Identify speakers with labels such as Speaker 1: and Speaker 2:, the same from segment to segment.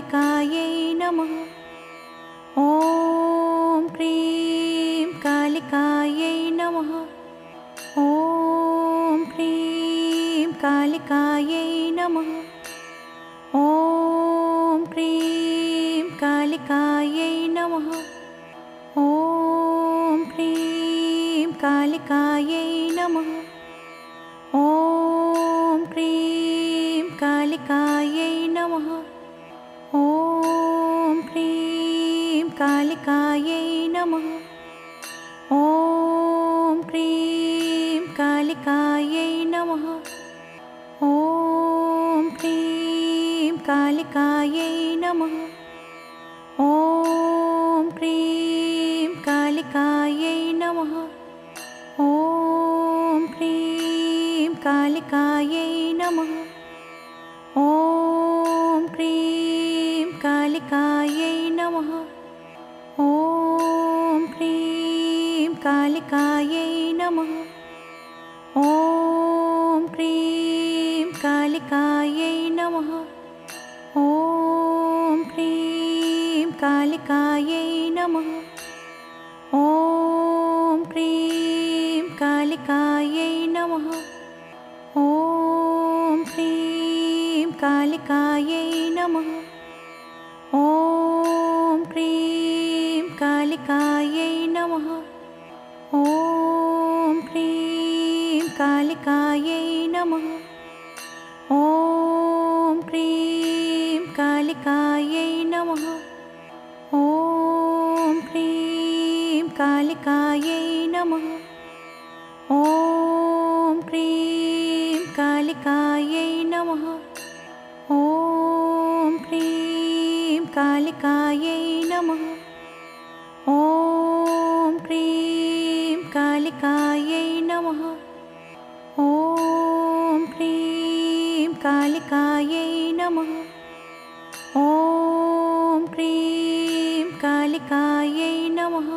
Speaker 1: कालिकायै नमः। ॐ क्रीं कालिकायै नमः। ॐ क्रीं कालिकायै नमः। ॐ क्रीं कालिकायै नमः। ॐ क्रीं कालिकायै नमः कालिकायै नमः। ॐ क्रीं कालिकायै नमः। ॐ क्रीं कालिकायै नमः। ॐ क्रीं कालिकायै नमः। ॐ क्रीं कालिकायै नमः। ॐ क्रीं कालिकायै नमः नमः। ॐ क्रीं कालिकायै नमः। ॐ क्रीं कालिकायै नमः। ॐ क्रीं कालिकायै नमः। ॐ क्रीं कालिकायै नमः। ॐ क्रीं कालिकायै नमः। ॐ कालिकायै नमः। ॐ क्रीं कालिकायै नमः। ॐ क्रीं कालिकायै नमः। ॐ क्रीं कालिकायै नमः। ॐ क्रीं कालिकायै नमः। ॐ क्रीं कालिकायै नमः नमः। ॐ क्रीं कालिकायै नमः।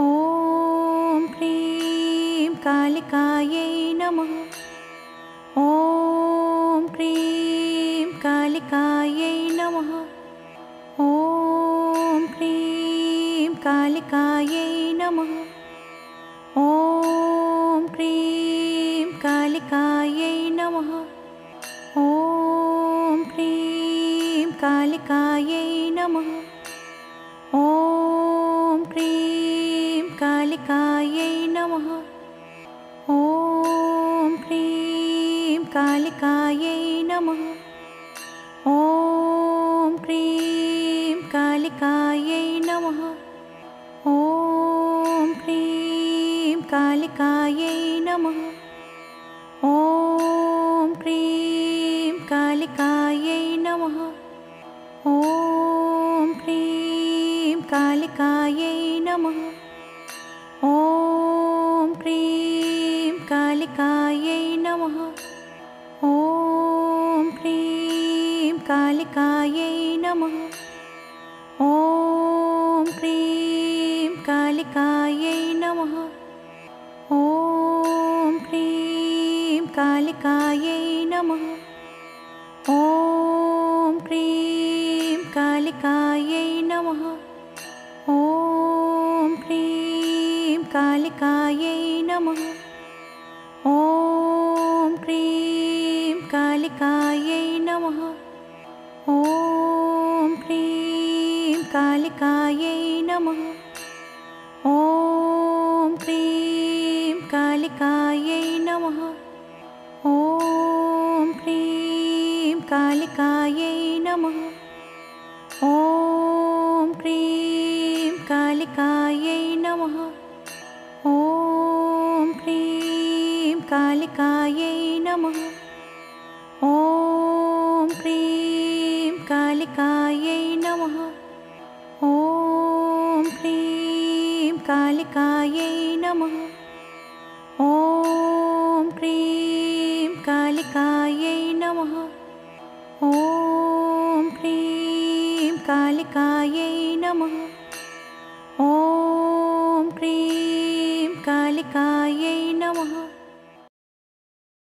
Speaker 1: ॐ क्रीं कालिकायै नमः। ॐ क्रीं कालिकायै नमः। ॐ क्रीं कालिकायै नमः। ॐ क्रीं कालिकायै नमः कालिकायै नमः। ॐ क्रीं कालिकायै नमः। ॐ क्रीं कालिकायै नमः। ॐ क्रीं कालिकायै नमः। ॐ क्रीं कालिकायै नमः। ॐ क्रीं कालिकायै नमः कालिकायै नमः। ॐ क्रीं कालिकायै नमः। ॐ क्रीं कालिकायै नमः। ॐ क्रीं कालिकायै नमः। ॐ क्रीं कालिकायै नमः। ॐ क्रीं कालिकायै नमः ॐ क्रीं कालिकायै नमः। ॐ क्रीं कालिकायै नमः। ॐ क्रीं कालिकायै नमः। ॐ क्रीं कालिकायै नमः। ॐ क्रीं कालिकायै नमः नमः। ॐ क्रीं कालिकायै नमः। ॐ क्रीं कालिकायै नमः। ॐ क्रीं कालिकायै नमः। ॐ क्रीं कालिकायै नमः। ॐ क्रीं कालिकायै नमः ॐ क्रीं कालिकायै नमः